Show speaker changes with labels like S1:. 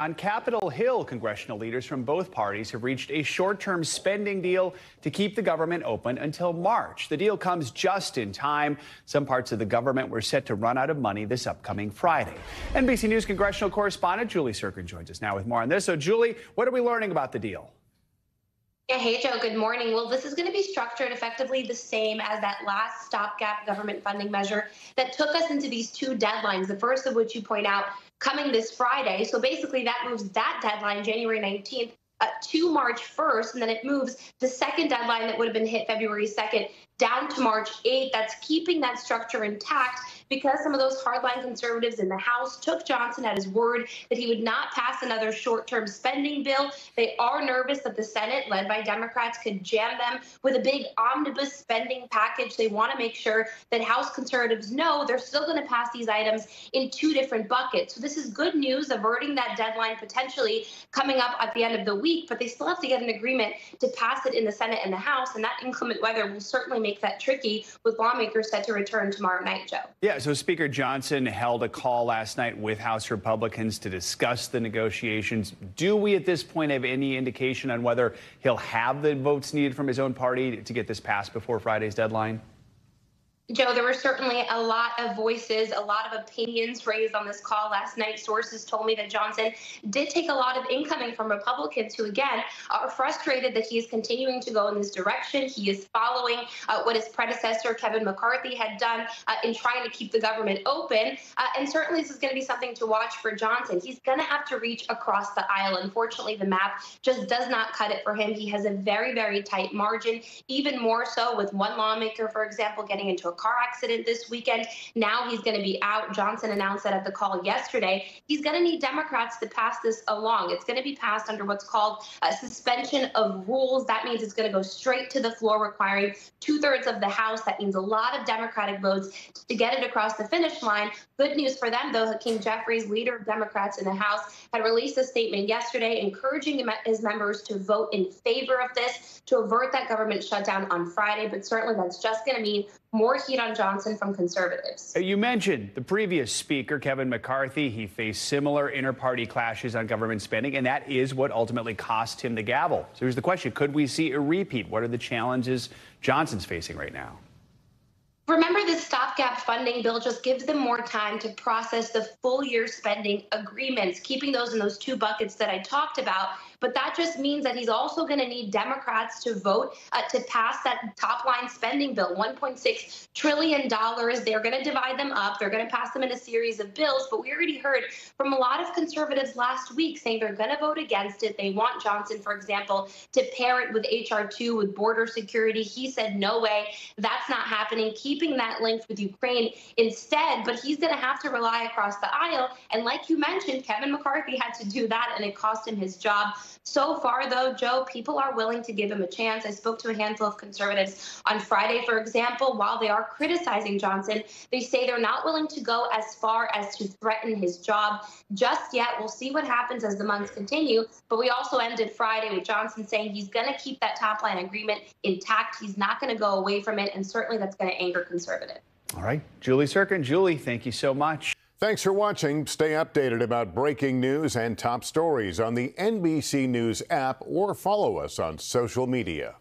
S1: On Capitol Hill, congressional leaders from both parties have reached a short term spending deal to keep the government open until March. The deal comes just in time. Some parts of the government were set to run out of money this upcoming Friday. NBC News congressional correspondent Julie Tsirkin joins us now with more on this. So, Julie, what are we learning about the deal?
S2: Yeah, hey, Joe, good morning. Well, this is going to be structured effectively the same as that last stopgap government funding measure that took us into these two deadlines, the first of which you point out coming this Friday. So basically, that moves that deadline, January 19th, uh, to March 1st, and then it moves the second deadline that would have been hit February 2nd down to March 8th. That's keeping that structure intact because some of those hardline conservatives in the House took Johnson at his word that he would not pass another short term spending bill. They are nervous that the Senate, led by Democrats, could jam them with a big omnibus spending package. They want to make sure that House conservatives know they're still going to pass these items in two different buckets. So this is good news, averting that deadline potentially coming up at the end of the week, but they still have to get an agreement to pass it in the Senate and the House, and that inclement weather will certainly make that tricky with lawmakers set to return tomorrow night, Joe.
S1: Yeah, so Speaker Johnson held a call last night with House Republicans to discuss the negotiations. Do we at this point have any indication on whether he'll have the votes needed from his own party to get this passed before Friday's deadline?
S2: Joe, there were certainly a lot of voices, a lot of opinions raised on this call last night. Sources told me that Johnson did take a lot of incoming from Republicans who, again, are frustrated that he is continuing to go in this direction. He is following uh, what his predecessor, Kevin McCarthy, had done uh, in trying to keep the government open. Uh, and certainly, this is going to be something to watch for Johnson. He's going to have to reach across the aisle. Unfortunately, the map just does not cut it for him. He has a very, very tight margin, even more so with one lawmaker, for example, getting into a car accident this weekend. Now he's going to be out. Johnson announced that at the call yesterday. He's going to need Democrats to pass this along. It's going to be passed under what's called a suspension of rules. That means it's going to go straight to the floor, requiring two thirds of the House. That means a lot of Democratic votes to get it across the finish line. Good news for them, though. Hakeem Jeffries, leader of Democrats in the House, had released a statement yesterday encouraging his members to vote in favor of this to avert that government shutdown on Friday. But certainly that's just going to mean more heat on Johnson from conservatives.
S1: You mentioned the previous speaker, Kevin McCarthy. He faced similar inter party clashes on government spending, and that is what ultimately cost him the gavel. So here's the question Could we see a repeat? What are the challenges Johnson's facing right now?
S2: Remember, this stopgap funding bill just gives them more time to process the full year spending agreements, keeping those in those two buckets that I talked about. But that just means that he's also going to need Democrats to vote uh, to pass that top line spending bill, $1.6 trillion. They're going to divide them up. They're going to pass them in a series of bills. But we already heard from a lot of conservatives last week saying they're going to vote against it. They want Johnson, for example, to pair it with HR2 with border security. He said, no way, that's not happening. Keeping that link with Ukraine instead. But he's going to have to rely across the aisle. And like you mentioned, Kevin McCarthy had to do that, and it cost him his job. So far, though, Joe, people are willing to give him a chance. I spoke to a handful of conservatives on Friday, for example. While they are criticizing Johnson, they say they're not willing to go as far as to threaten his job just yet. We'll see what happens as the months continue. But we also ended Friday with Johnson saying he's going to keep that top line agreement intact. He's not going to go away from it. And certainly that's going to anger conservatives.
S1: All right. Julie Tsirkin. Julie, thank you so much.
S3: Thanks for watching. Stay updated about breaking news and top stories on the NBC News app or follow us on social media.